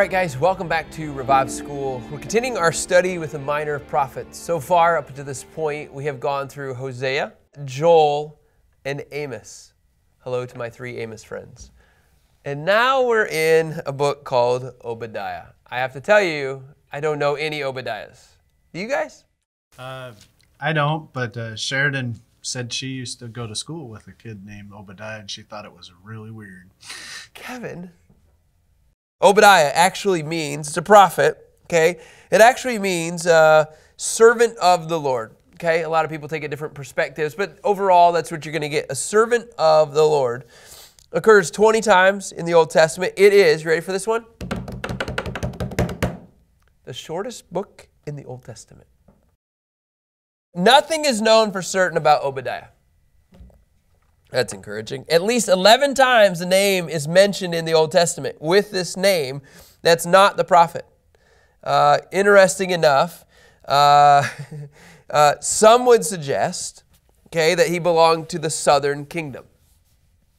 Right, guys, welcome back to Revive School. We're continuing our study with the minor prophets. So far, up to this point, we have gone through Hosea, Joel, and Amos. Hello to my three Amos friends. And now we're in a book called Obadiah. I have to tell you, I don't know any Obadiahs. Do you guys? Uh, I don't, but uh, Sheridan said she used to go to school with a kid named Obadiah and she thought it was really weird. Kevin, Obadiah actually means, it's a prophet, okay? It actually means uh, servant of the Lord, okay? A lot of people take it different perspectives, but overall, that's what you're going to get. A servant of the Lord occurs 20 times in the Old Testament. It is, you ready for this one? The shortest book in the Old Testament. Nothing is known for certain about Obadiah. That's encouraging. At least 11 times the name is mentioned in the Old Testament with this name that's not the prophet. Uh, interesting enough, uh, uh, some would suggest, okay, that he belonged to the southern kingdom.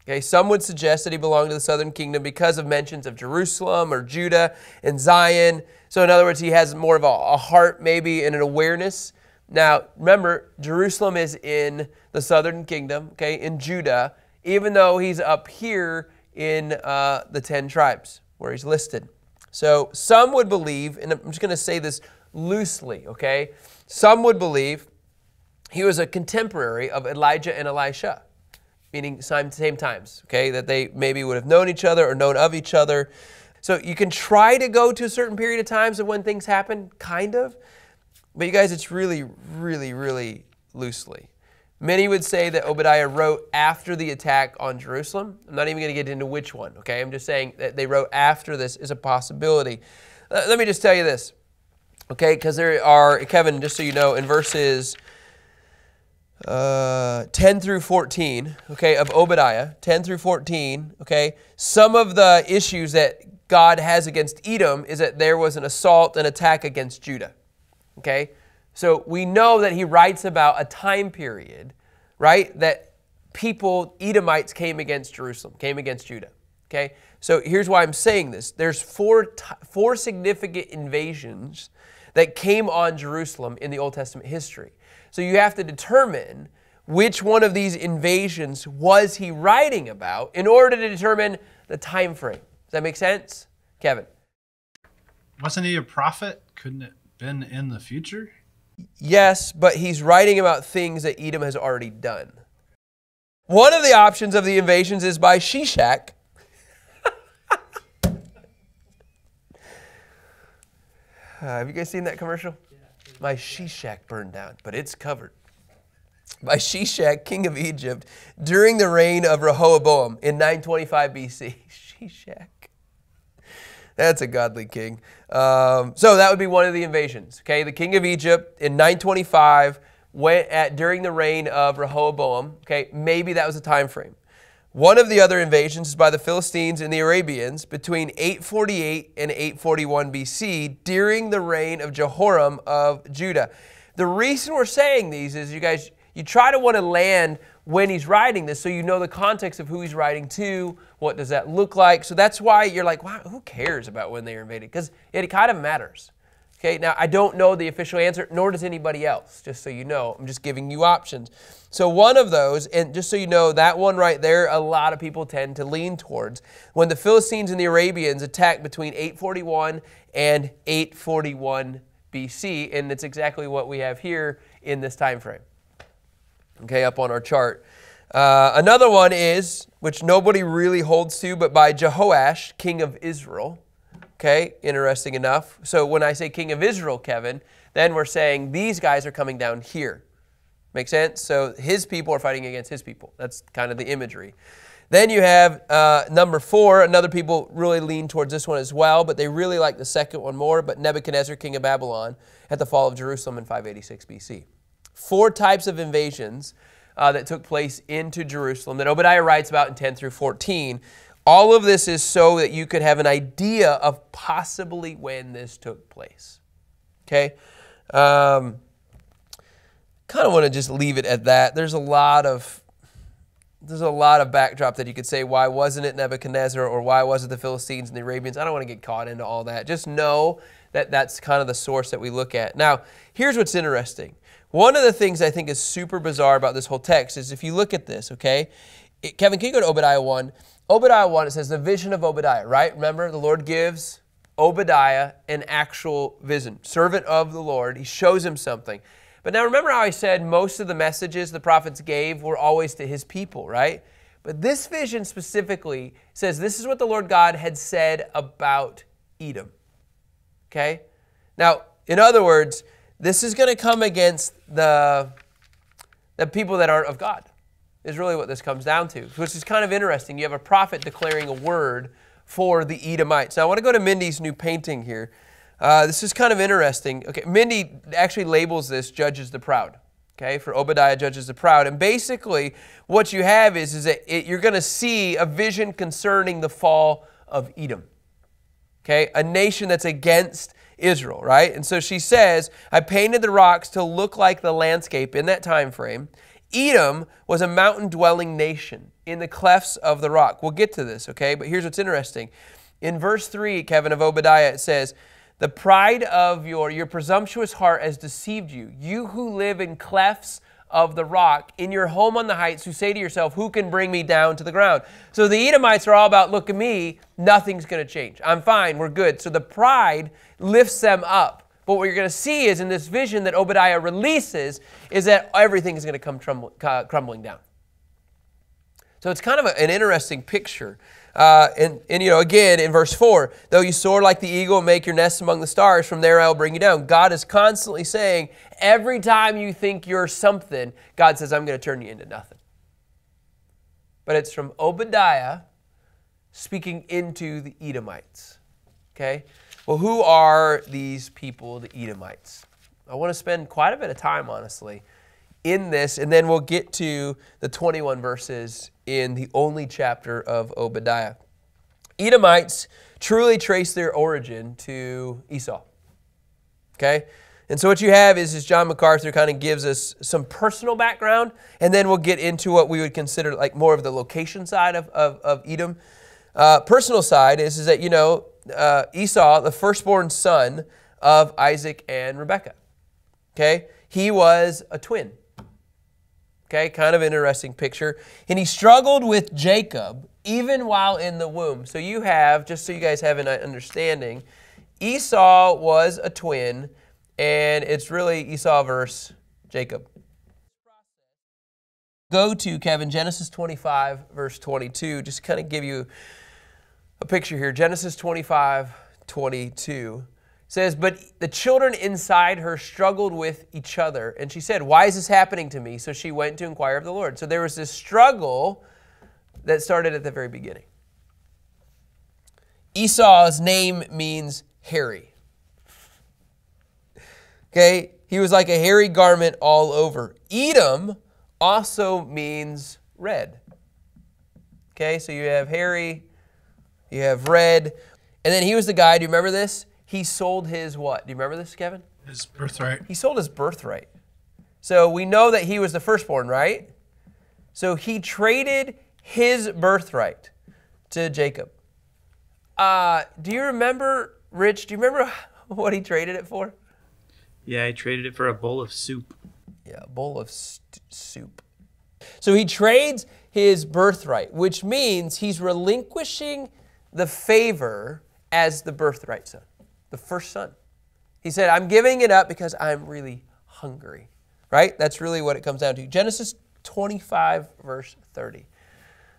Okay, some would suggest that he belonged to the southern kingdom because of mentions of Jerusalem or Judah and Zion. So, in other words, he has more of a, a heart, maybe, and an awareness now, remember, Jerusalem is in the southern kingdom, okay, in Judah, even though he's up here in uh, the 10 tribes where he's listed. So some would believe, and I'm just going to say this loosely, okay? Some would believe he was a contemporary of Elijah and Elisha, meaning same, same times, okay? That they maybe would have known each other or known of each other. So you can try to go to a certain period of times of when things happen, kind of, but you guys, it's really, really, really loosely. Many would say that Obadiah wrote after the attack on Jerusalem. I'm not even going to get into which one, okay? I'm just saying that they wrote after this is a possibility. Uh, let me just tell you this, okay? Because there are, Kevin, just so you know, in verses uh, 10 through 14, okay, of Obadiah, 10 through 14, okay, some of the issues that God has against Edom is that there was an assault an attack against Judah. Okay? So we know that he writes about a time period, right? That people, Edomites, came against Jerusalem, came against Judah. Okay? So here's why I'm saying this. There's four, four significant invasions that came on Jerusalem in the Old Testament history. So you have to determine which one of these invasions was he writing about in order to determine the time frame. Does that make sense? Kevin. Wasn't he a prophet? Couldn't it been in the future? Yes, but he's writing about things that Edom has already done. One of the options of the invasions is by Shishak. uh, have you guys seen that commercial? My Shishak burned down, but it's covered. By Shishak, king of Egypt, during the reign of Rehoboam in 925 BC. Shishak. That's a godly king. Um, so that would be one of the invasions. Okay, the king of Egypt in 925 went at during the reign of Rehoboam. Okay, maybe that was a time frame. One of the other invasions is by the Philistines and the Arabians between 848 and 841 BC during the reign of Jehoram of Judah. The reason we're saying these is you guys, you try to want to land when he's writing this so you know the context of who he's writing to, what does that look like. So that's why you're like, wow, who cares about when they invaded? Because it kind of matters. Okay, now I don't know the official answer, nor does anybody else, just so you know. I'm just giving you options. So, one of those, and just so you know, that one right there, a lot of people tend to lean towards. When the Philistines and the Arabians attacked between 841 and 841 BC, and it's exactly what we have here in this time frame okay, up on our chart. Uh, another one is, which nobody really holds to, but by Jehoash, king of Israel. Okay, interesting enough. So when I say king of Israel, Kevin, then we're saying these guys are coming down here. Make sense? So his people are fighting against his people. That's kind of the imagery. Then you have uh, number four. Another people really lean towards this one as well, but they really like the second one more. But Nebuchadnezzar, king of Babylon, at the fall of Jerusalem in 586 BC four types of invasions uh, that took place into Jerusalem that Obadiah writes about in 10 through 14. All of this is so that you could have an idea of possibly when this took place. Okay? Um, kind of want to just leave it at that. There's a lot of there's a lot of backdrop that you could say why wasn't it Nebuchadnezzar or why was it the Philistines and the Arabians? I don't want to get caught into all that. Just know that that's kind of the source that we look at. Now, here's what's interesting. One of the things I think is super bizarre about this whole text is if you look at this, okay? It, Kevin, can you go to Obadiah 1? Obadiah 1, it says the vision of Obadiah, right? Remember, the Lord gives Obadiah an actual vision, servant of the Lord. He shows him something. But now remember how I said most of the messages the prophets gave were always to his people, right? But this vision specifically says this is what the Lord God had said about Edom. Okay? Now, in other words, this is going to come against the, the people that aren't of God, is really what this comes down to, which is kind of interesting. You have a prophet declaring a word for the Edomites. Now, I want to go to Mindy's new painting here. Uh, this is kind of interesting. Okay, Mindy actually labels this "judges the proud." Okay, for Obadiah judges the proud, and basically what you have is is that it, you're going to see a vision concerning the fall of Edom. Okay, a nation that's against Israel, right? And so she says, "I painted the rocks to look like the landscape in that time frame." Edom was a mountain dwelling nation in the clefts of the rock. We'll get to this, okay? But here's what's interesting. In verse 3, Kevin, of Obadiah, it says, the pride of your, your presumptuous heart has deceived you. You who live in clefts of the rock, in your home on the heights, who say to yourself, Who can bring me down to the ground? So the Edomites are all about, Look at me, nothing's going to change. I'm fine, we're good. So the pride lifts them up. But what you're going to see is in this vision that Obadiah releases, is that everything is going to come uh, crumbling down. So it's kind of a, an interesting picture. Uh, and, and, you know, again, in verse 4, though you soar like the eagle and make your nest among the stars, from there I will bring you down. God is constantly saying, every time you think you're something, God says, I'm going to turn you into nothing. But it's from Obadiah speaking into the Edomites. Okay? Well, who are these people, the Edomites? I want to spend quite a bit of time, honestly, in this, and then we'll get to the 21 verses in the only chapter of Obadiah. Edomites truly trace their origin to Esau. Okay? And so what you have is, is John MacArthur kind of gives us some personal background, and then we'll get into what we would consider like more of the location side of, of, of Edom. Uh, personal side is, is that, you know, uh, Esau, the firstborn son of Isaac and Rebekah. Okay? He was a twin. Okay, kind of interesting picture. And he struggled with Jacob even while in the womb. So you have, just so you guys have an understanding, Esau was a twin, and it's really Esau versus Jacob. Go to Kevin, Genesis 25, verse 22, just kind of give you a picture here. Genesis 25, 22 says, But the children inside her struggled with each other. And she said, Why is this happening to me? So she went to inquire of the Lord. So there was this struggle that started at the very beginning. Esau's name means hairy. Okay, he was like a hairy garment all over. Edom also means red. Okay, so you have hairy, you have red, and then he was the guy, do you remember this? He sold his what? Do you remember this, Kevin? His birthright. He sold his birthright. So we know that he was the firstborn, right? So he traded his birthright to Jacob. Uh, do you remember, Rich? Do you remember what he traded it for? Yeah, I traded it for a bowl of soup. Yeah, a bowl of st- soup. So he trades his birthright, which means he's relinquishing the favor as the birthright son the first son. He said, I'm giving it up because I'm really hungry. Right? That's really what it comes down to. Genesis 25, verse 30.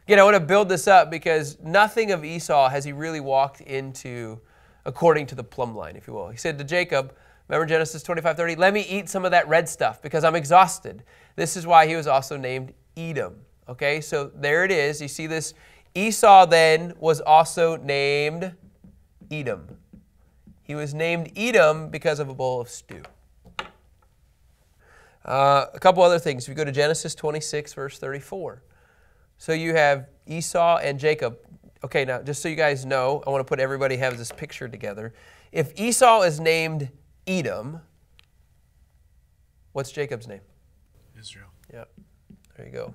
Again, I want to build this up because nothing of Esau has he really walked into according to the plumb line, if you will. He said to Jacob, remember Genesis 25, 30, let me eat some of that red stuff because I'm exhausted. This is why he was also named Edom. Okay, so there it is. You see this. Esau then was also named Edom. He was named Edom because of a bowl of stew. Uh, a couple other things. If you go to Genesis 26, verse 34. So you have Esau and Jacob. Okay, now just so you guys know, I want to put everybody have this picture together. If Esau is named Edom, what's Jacob's name? Israel. Yep. There you go.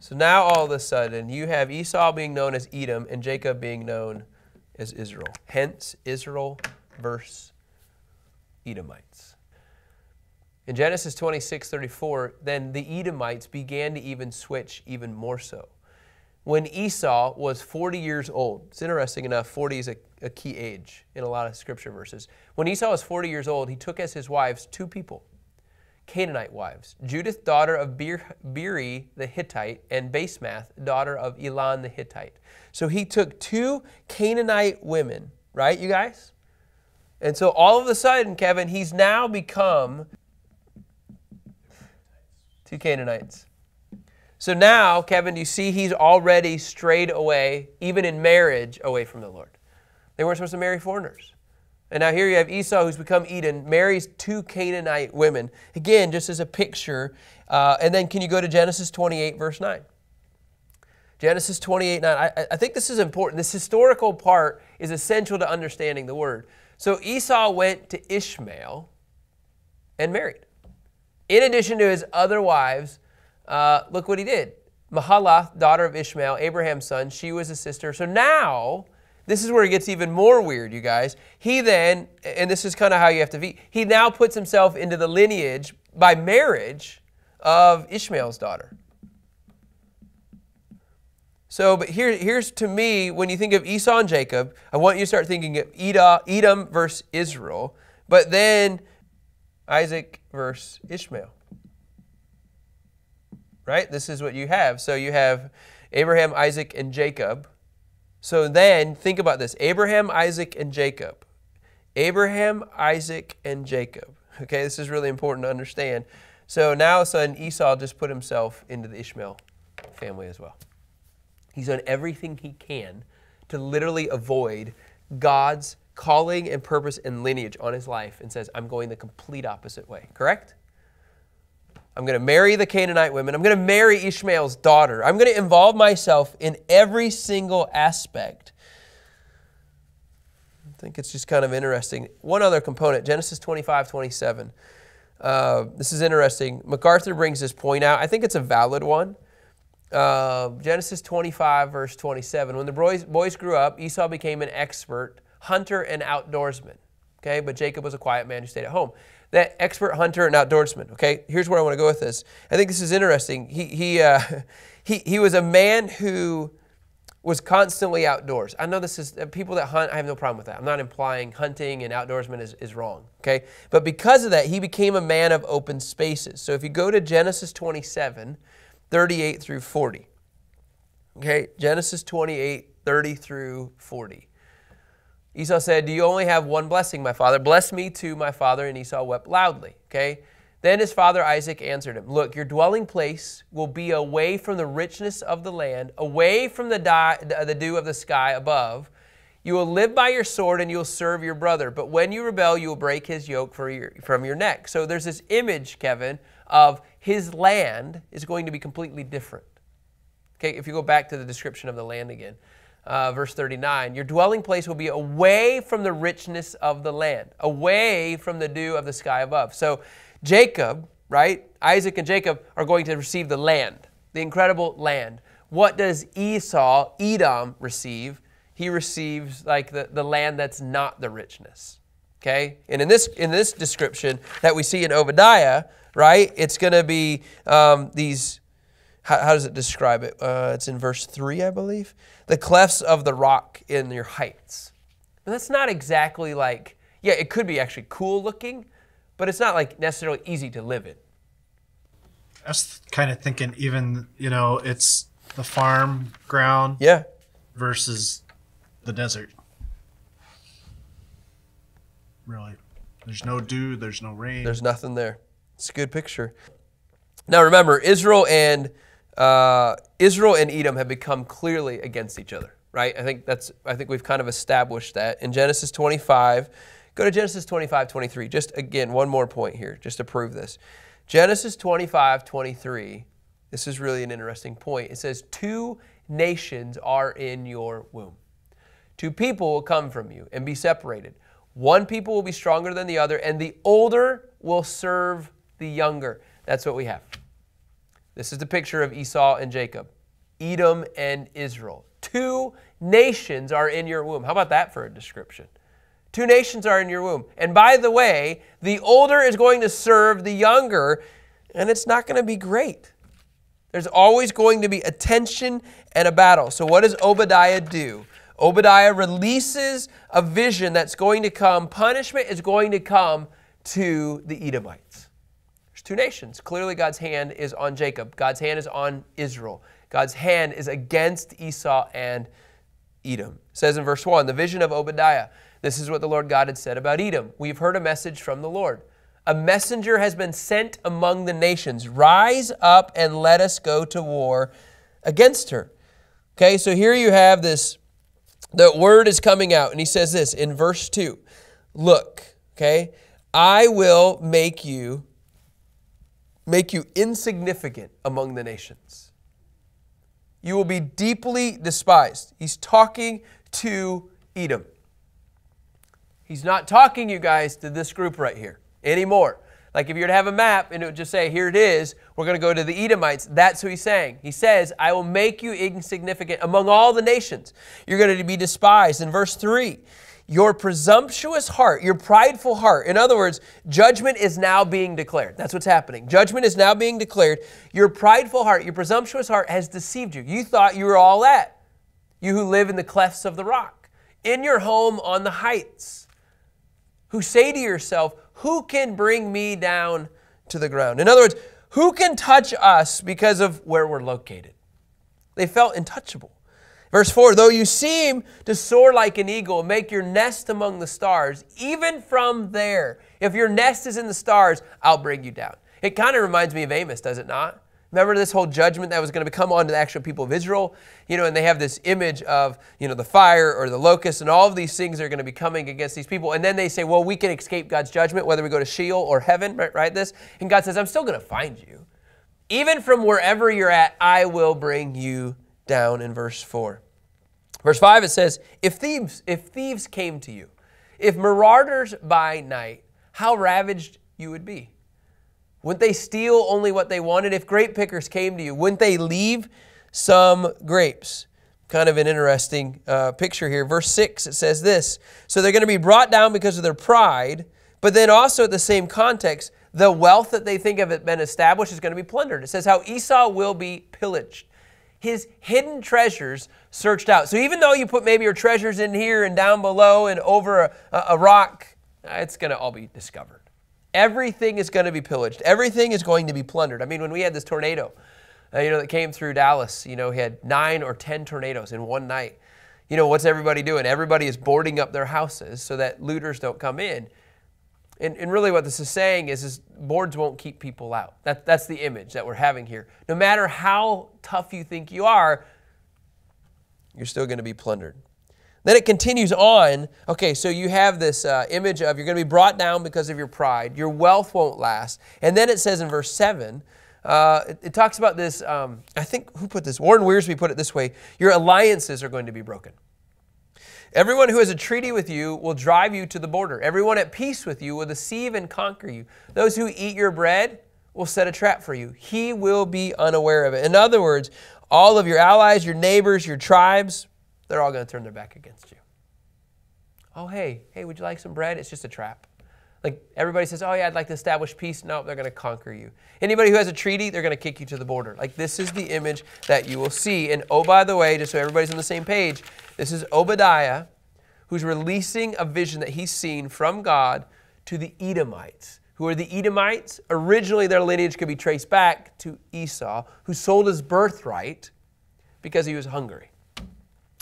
So now all of a sudden you have Esau being known as Edom and Jacob being known as Israel. Hence Israel versus Edomites. In Genesis 26 34, then the Edomites began to even switch even more so. When Esau was 40 years old, it's interesting enough, 40 is a, a key age in a lot of scripture verses. When Esau was 40 years old, he took as his wives two people Canaanite wives Judith, daughter of Beeri the Hittite, and Basemath, daughter of Elon the Hittite. So he took two Canaanite women, right, you guys? And so all of a sudden, Kevin, he's now become two Canaanites. So now, Kevin, do you see he's already strayed away, even in marriage, away from the Lord. They weren't supposed to marry foreigners. And now here you have Esau, who's become Edom, marries two Canaanite women. Again, just as a picture. Uh, and then can you go to Genesis 28, verse 9? Genesis 28, 9. I, I think this is important. This historical part is essential to understanding the word. So Esau went to Ishmael and married. In addition to his other wives, uh, look what he did. Mahalath, daughter of Ishmael, Abraham's son, she was a sister. So now this is where it gets even more weird, you guys. He then, and this is kind of how you have to be, he now puts himself into the lineage by marriage of Ishmael's daughter. So, but here, here's to me, when you think of Esau and Jacob, I want you to start thinking of Edom versus Israel, but then Isaac versus Ishmael. Right? This is what you have. So you have Abraham, Isaac, and Jacob so then think about this Abraham, Isaac, and Jacob. Abraham, Isaac, and Jacob. Okay, this is really important to understand. So now, son Esau just put himself into the Ishmael family as well. He's done everything he can to literally avoid God's calling and purpose and lineage on his life and says, I'm going the complete opposite way. Correct? I'm going to marry the Canaanite women. I'm going to marry Ishmael's daughter. I'm going to involve myself in every single aspect. I think it's just kind of interesting. One other component Genesis 25 27. Uh, this is interesting. MacArthur brings this point out. I think it's a valid one. Uh, Genesis 25, verse 27. When the boys, boys grew up, Esau became an expert hunter and outdoorsman. Okay, but Jacob was a quiet man who stayed at home that expert hunter and outdoorsman. Okay, here's where I want to go with this. I think this is interesting. He he uh, he he was a man who was constantly outdoors. I know this is uh, people that hunt. I have no problem with that. I'm not implying hunting and outdoorsman is, is wrong. Okay, but because of that, he became a man of open spaces. So if you go to Genesis 27, 38 through 40. Okay, Genesis 28, 30 through 40. Esau said, Do you only have one blessing, my father? Bless me too, my father. And Esau wept loudly. Okay? Then his father Isaac answered him, Look, your dwelling place will be away from the richness of the land, away from the, the dew of the sky above. You will live by your sword and you will serve your brother. But when you rebel, you will break his yoke your, from your neck. So there's this image, Kevin, of his land is going to be completely different. Okay, if you go back to the description of the land again uh, verse 39 Your dwelling place will be away from the richness of the land, away from the dew of the sky above. So, Jacob, right? Isaac and Jacob are going to receive the land, the incredible land. What does Esau, Edom, receive? He receives like the, the land that's not the richness. Okay? And in this in this description that we see in Obadiah, right, it's going to be um, these how, how, does it describe it? Uh, it's in verse 3, I believe. The clefts of the rock in your heights. And that's not exactly like, yeah, it could be actually cool looking, but it's not like necessarily easy to live in. I was kind of thinking, even, you know, it's the farm ground yeah. versus the desert. Really. There's no dew, there's no rain. There's nothing there. It's a good picture. Now remember, Israel and uh, Israel and Edom have become clearly against each other, right? I think that's I think we've kind of established that in Genesis 25. Go to Genesis 25, 23. Just again, one more point here, just to prove this. Genesis 25, 23. This is really an interesting point. It says, Two nations are in your womb. Two people will come from you and be separated. One people will be stronger than the other, and the older will serve the younger. That's what we have. This is the picture of Esau and Jacob, Edom and Israel. Two nations are in your womb. How about that for a description? Two nations are in your womb. And by the way, the older is going to serve the younger, and it's not going to be great. There's always going to be a tension and a battle. So, what does Obadiah do? Obadiah releases a vision that's going to come. Punishment is going to come to the Edomites. Two nations. Clearly, God's hand is on Jacob, God's hand is on Israel. God's hand is against Esau and Edom. It says in verse 1 the vision of Obadiah. This is what the Lord God had said about Edom. We've heard a message from the Lord. A messenger has been sent among the nations. Rise up and let us go to war against her. Okay, so here you have this the word is coming out, and he says this in verse 2 Look, okay, I will make you make you insignificant among the nations. You will be deeply despised. He's talking to Edom. He's not talking, you guys, to this group right here anymore. Like if you were to have a map and it would just say, here it is, we're going to go to the Edomites, that's who he's saying. He says, I will make you insignificant among all the nations. You're going to be despised. In verse 3, your presumptuous heart, your prideful heart. In other words, judgment is now being declared. That's what's happening. Judgment is now being declared. Your prideful heart, your presumptuous heart has deceived you. You thought you were all that. You who live in the clefts of the rock, in your home on the heights, who say to yourself, who can bring me down to the ground? In other words, who can touch us because of where we're located? They felt untouchable. Verse 4 Though you seem to soar like an eagle, make your nest among the stars, even from there, if your nest is in the stars, I'll bring you down. It kind of reminds me of Amos, does it not? Remember this whole judgment that was going to come on to the actual people of Israel? You know, and they have this image of, you know, the fire or the locust and all of these things are going to be coming against these people. And then they say, well, we can escape God's judgment, whether we go to Sheol or heaven, right? right this. And God says, I'm still going to find you. Even from wherever you're at, I will bring you down in verse 4. Verse 5, it says, if thieves, if thieves came to you, if marauders by night, how ravaged you would be. Wouldn't they steal only what they wanted? If grape pickers came to you, wouldn't they leave some grapes? Kind of an interesting uh, picture here. Verse 6, it says this So they're going to be brought down because of their pride, but then also at the same context, the wealth that they think of have been established is going to be plundered. It says how Esau will be pillaged. His hidden treasures searched out. So even though you put maybe your treasures in here and down below and over a, a rock, it's going to all be discovered. Everything is going to be pillaged. Everything is going to be plundered. I mean, when we had this tornado, uh, you know, that came through Dallas, you know, he had nine or ten tornadoes in one night. You know, what's everybody doing? Everybody is boarding up their houses so that looters don't come in. And, and really what this is saying is, is boards won't keep people out. That, that's the image that we're having here. No matter how tough you think you are, you're still going to be plundered. Then it continues on. Okay, so you have this uh, image of you're going to be brought down because of your pride. Your wealth won't last. And then it says in verse 7, uh, it, it, talks about this. Um, I think, who put this? Warren Wiersbe put it this way Your alliances are going to be broken. Everyone who has a treaty with you will drive you to the border. Everyone at peace with you will deceive and conquer you. Those who eat your bread will set a trap for you. He will be unaware of it. In other words, all of your allies, your neighbors, your tribes, they're all going to turn their back against you. Oh, hey, hey, would you like some bread? It's just a trap. Like everybody says, oh, yeah, I'd like to establish peace. No, they're going to conquer you. Anybody who has a treaty, they're going to kick you to the border. Like this is the image that you will see. And oh, by the way, just so everybody's on the same page, this is Obadiah who's releasing a vision that he's seen from God to the Edomites. Who are the Edomites? Originally, their lineage could be traced back to Esau, who sold his birthright because he was hungry.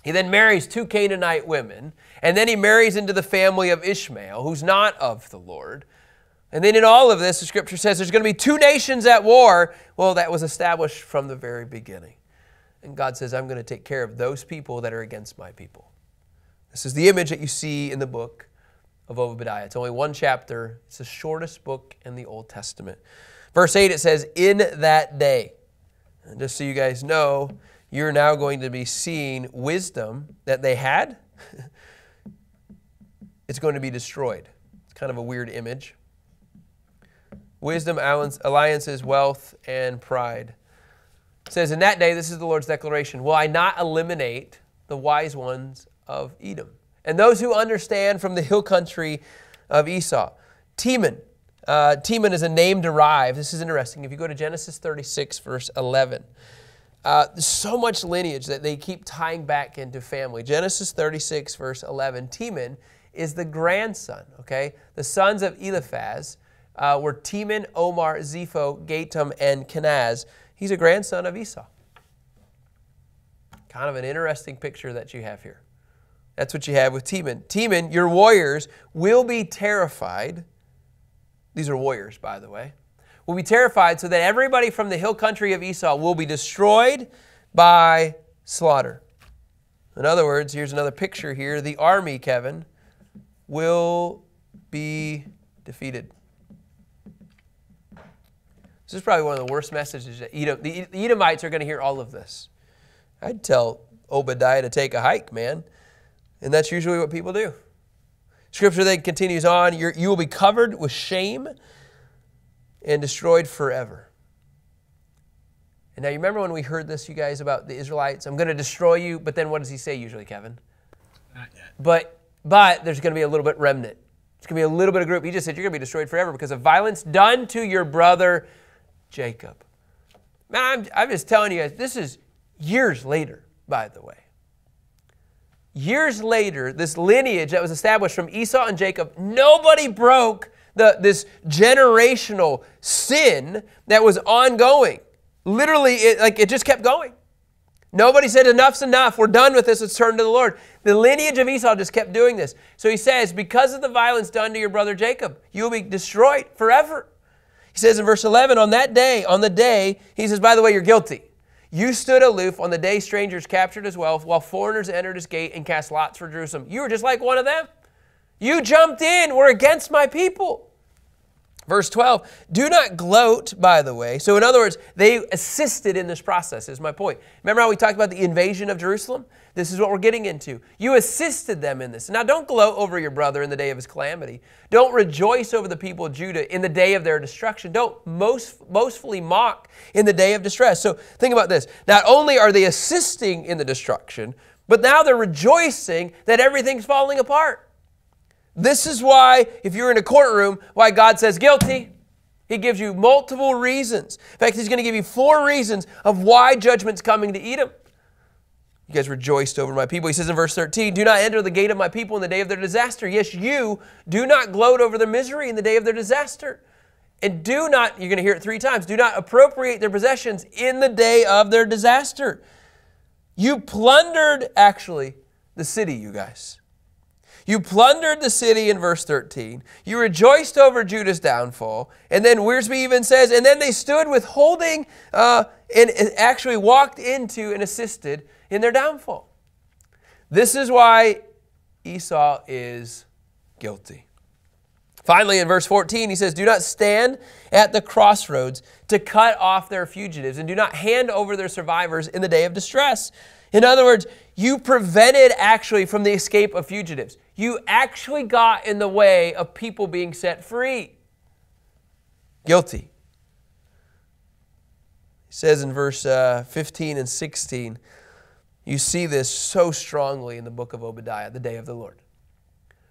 He then marries two Canaanite women, and then he marries into the family of Ishmael, who's not of the Lord. And then in all of this, the scripture says there's going to be two nations at war. Well, that was established from the very beginning. And God says, I'm going to take care of those people that are against my people. This is the image that you see in the book of Obadiah. It's only one chapter, it's the shortest book in the Old Testament. Verse 8, it says, In that day. And just so you guys know, you're now going to be seeing wisdom that they had. it's going to be destroyed. It's kind of a weird image. Wisdom, alliances, wealth, and pride It says, In that day, this is the Lord's declaration Will I not eliminate the wise ones of Edom? And those who understand from the hill country of Esau. Teman. Uh, Teman is a name derived. This is interesting. If you go to Genesis 36, verse 11, uh, there's so much lineage that they keep tying back into family. Genesis 36, verse 11. Teman is the grandson, okay? The sons of Eliphaz uh, were Teman, Omar, Zepho, Gatam, and Kenaz. He's a grandson of Esau. Kind of an interesting picture that you have here. That's what you have with Teman. Teman, your warriors will be terrified. These are warriors, by the way. Will be terrified so that everybody from the hill country of Esau will be destroyed by slaughter. In other words, here's another picture here. The army, Kevin, will be defeated. This is probably one of the worst messages that Edom, the Edomites are going to hear all of this. I'd tell Obadiah to take a hike, man. And that's usually what people do. Scripture then continues on you you will be covered with shame and destroyed forever. And now you remember when we heard this, you guys, about the Israelites? I'm going to destroy you, but then what does he say usually, Kevin? Not yet. But but there's going to be a little bit remnant. It's going to be a little bit of group. He just said you're going to be destroyed forever because of violence done to your brother Jacob. Man, I'm, I'm just telling you guys, this is years later, by the way. Years later, this lineage that was established from Esau and Jacob, nobody broke the, this generational sin that was ongoing. Literally, it, like it just kept going. Nobody said, Enough's enough. We're done with this. Let's turn to the Lord. The lineage of Esau just kept doing this. So he says, Because of the violence done to your brother Jacob, you will be destroyed forever. He says in verse 11, On that day, on the day, he says, By the way, you're guilty. You stood aloof on the day strangers captured his wealth, while foreigners entered his gate and cast lots for Jerusalem. You were just like one of them. You jumped in. We're against my people. Verse 12, do not gloat, by the way. So, in other words, they assisted in this process, is my point. Remember how we talked about the invasion of Jerusalem? This is what we're getting into. You assisted them in this. Now, don't gloat over your brother in the day of his calamity. Don't rejoice over the people of Judah in the day of their destruction. Don't most, boastfully mock in the day of distress. So, think about this. Not only are they assisting in the destruction, but now they're rejoicing that everything's falling apart. This is why, if you're in a courtroom, why God says guilty. He gives you multiple reasons. In fact, He's going to give you four reasons of why judgment's coming to Edom. You guys rejoiced over my people. He says in verse 13, Do not enter the gate of my people in the day of their disaster. Yes, you do not gloat over their misery in the day of their disaster. And do not, you're going to hear it three times, do not appropriate their possessions in the day of their disaster. You plundered, actually, the city, you guys. You plundered the city in verse 13. You rejoiced over Judah's downfall. And then Wiersbe even says, and then they stood withholding uh, and actually walked into and assisted in their downfall. This is why Esau is guilty. Finally, in verse 14, he says, Do not stand at the crossroads to cut off their fugitives, and do not hand over their survivors in the day of distress. In other words, you prevented actually from the escape of fugitives. You actually got in the way of people being set free. Guilty. He says in verse uh, 15 and 16, you see this so strongly in the book of Obadiah, the day of the Lord.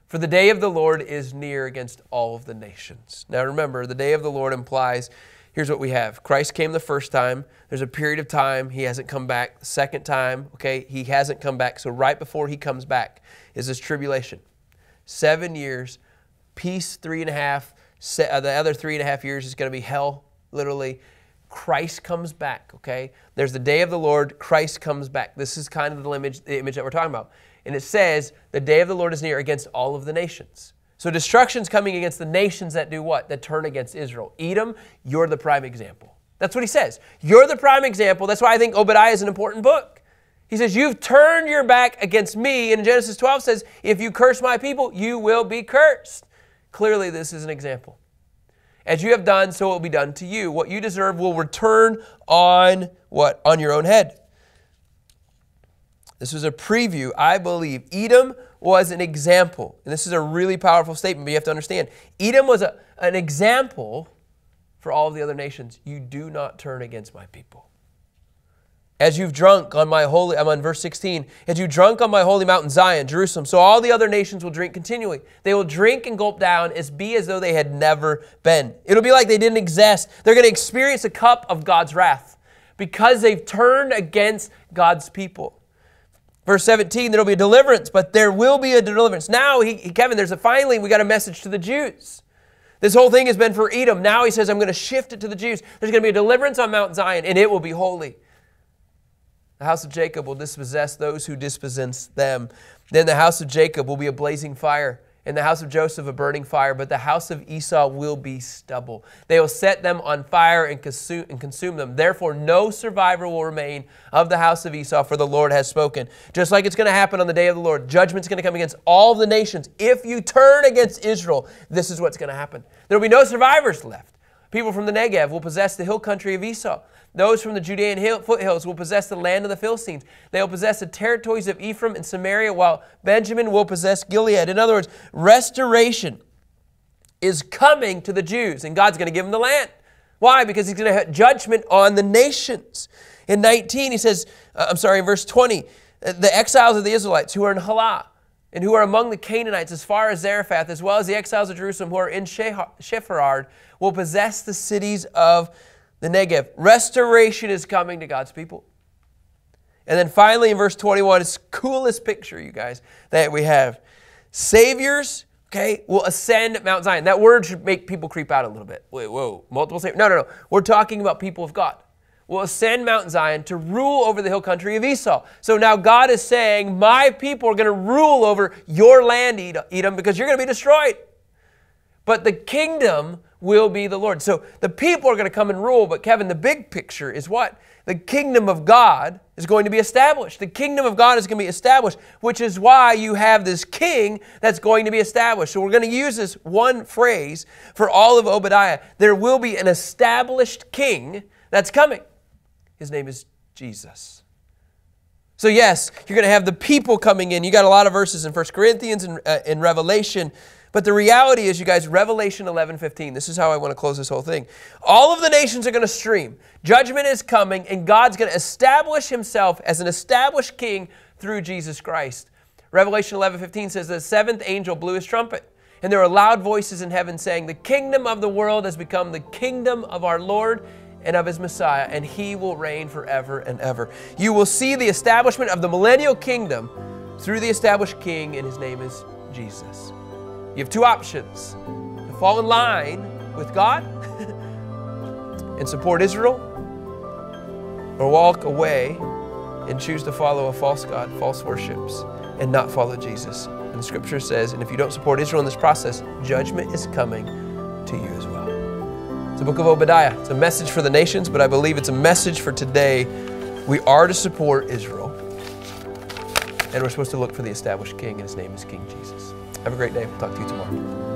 For the day of the Lord is near against all of the nations. Now remember, the day of the Lord implies here's what we have Christ came the first time. There's a period of time. He hasn't come back. The second time, okay, he hasn't come back. So right before he comes back is this tribulation. Seven years, peace three and a half. Uh, the other three and a half years is going to be hell, literally. Christ comes back, okay? There's the day of the Lord, Christ comes back. This is kind of the image, the image that we're talking about. And it says, the day of the Lord is near against all of the nations. So destruction's coming against the nations that do what? That turn against Israel. Edom, you're the prime example. That's what he says. You're the prime example. That's why I think Obadiah is an important book. He says, You've turned your back against me. And Genesis 12 says, If you curse my people, you will be cursed. Clearly, this is an example. As you have done, so it will be done to you. What you deserve will return on what? On your own head. This was a preview, I believe. Edom was an example. And this is a really powerful statement, but you have to understand. Edom was a, an example for all the other nations. You do not turn against my people. As you've drunk on my holy, I'm on verse 16, as you drunk on my holy mountain Zion, Jerusalem, so all the other nations will drink continually. They will drink and gulp down as be as though they had never been. It'll be like they didn't exist. They're going to experience a cup of God's wrath because they've turned against God's people. Verse 17, there'll be a deliverance, but there will be a deliverance. Now, he, Kevin, there's a finally, we got a message to the Jews. This whole thing has been for Edom. Now he says, I'm going to shift it to the Jews. There's going to be a deliverance on Mount Zion, and it will be holy. The house of Jacob will dispossess those who dispossess them. Then the house of Jacob will be a blazing fire, and the house of Joseph a burning fire, but the house of Esau will be stubble. They will set them on fire and consume, and consume them. Therefore, no survivor will remain of the house of Esau, for the Lord has spoken. Just like it's going to happen on the day of the Lord, judgment's going to come against all the nations. If you turn against Israel, this is what's going to happen. There will be no survivors left. People from the Negev will possess the hill country of Esau. Those from the Judean hill, foothills will possess the land of the Philistines. They will possess the territories of Ephraim and Samaria, while Benjamin will possess Gilead. In other words, restoration is coming to the Jews, and God's going to give them the land. Why? Because He's going to have judgment on the nations. In 19, He says, uh, I'm sorry, in verse 20, uh, the exiles of the Israelites who are in Halah and who are among the Canaanites as far as Zarephath, as well as the exiles of Jerusalem who are in Sepharad, will possess the cities of the Negev. Restoration is coming to God's people. And then finally in verse 21, it's coolest picture, you guys, that we have. Saviors, okay, will ascend Mount Zion. That word should make people creep out a little bit. Wait, whoa, multiple saviors? No, no, no. We're talking about people of God. Will ascend Mount Zion to rule over the hill country of Esau. So now God is saying, My people are going to rule over your land, Edom, because you're going to be destroyed. But the kingdom will be the Lord. So the people are going to come and rule, but Kevin, the big picture is what? The kingdom of God is going to be established. The kingdom of God is going to be established, which is why you have this king that's going to be established. So we're going to use this one phrase for all of Obadiah. There will be an established king that's coming. His name is Jesus. So, yes, you're going to have the people coming in. You got a lot of verses in First Corinthians and uh, in Revelation but the reality is, you guys, Revelation 11 15, this is how I want to close this whole thing. All of the nations are going to stream. Judgment is coming, and God's going to establish himself as an established king through Jesus Christ. Revelation 11 15 says, The seventh angel blew his trumpet, and there were loud voices in heaven saying, The kingdom of the world has become the kingdom of our Lord and of his Messiah, and he will reign forever and ever. You will see the establishment of the millennial kingdom through the established king, and his name is Jesus. You have two options to fall in line with God and support Israel, or walk away and choose to follow a false God, false worships, and not follow Jesus. And the scripture says, and if you don't support Israel in this process, judgment is coming to you as well. It's the book of Obadiah. It's a message for the nations, but I believe it's a message for today. We are to support Israel, and we're supposed to look for the established king, and his name is King Jesus. Have a great day. We'll talk to you tomorrow.